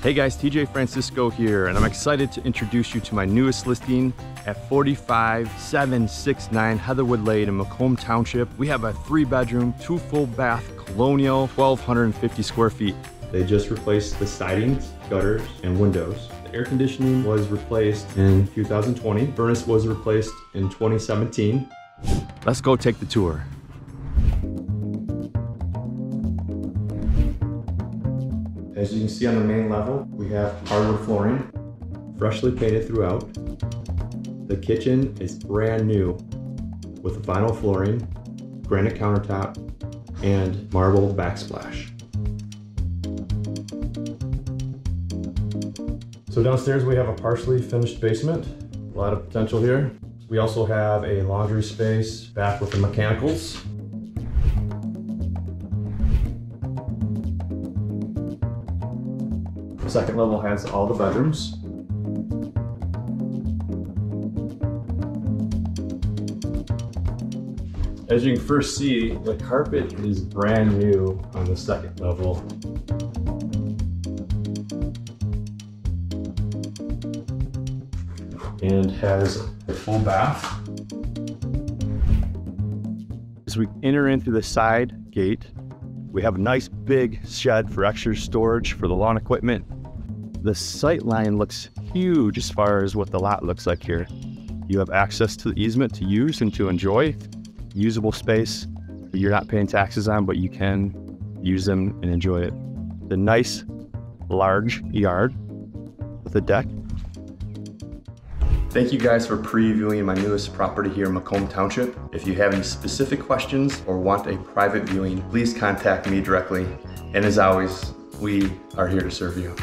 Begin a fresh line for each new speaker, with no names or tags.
Hey guys, TJ Francisco here, and I'm excited to introduce you to my newest listing at 45769 Heatherwoode Lane in Macomb Township. We have a three bedroom, two full bath colonial, 1,250 square feet. They just replaced the sidings, gutters, and windows. The air conditioning was replaced in 2020. Furnace was replaced in 2017. Let's go take the tour. As you can see on the main level, we have hardwood flooring, freshly painted throughout. The kitchen is brand new with vinyl flooring, granite countertop, and marble backsplash. So downstairs we have a partially finished basement, a lot of potential here. We also have a laundry space, back with the mechanicals, The second level has all the bedrooms. As you can first see, the carpet is brand new on the second level. And has a full bath. As we enter in through the side gate, we have a nice big shed for extra storage for the lawn equipment the sight line looks huge as far as what the lot looks like here. You have access to the easement to use and to enjoy. Usable space you're not paying taxes on, but you can use them and enjoy it. The nice, large yard with a deck. Thank you guys for previewing my newest property here in Macomb Township. If you have any specific questions or want a private viewing, please contact me directly. And as always, we are here to serve you.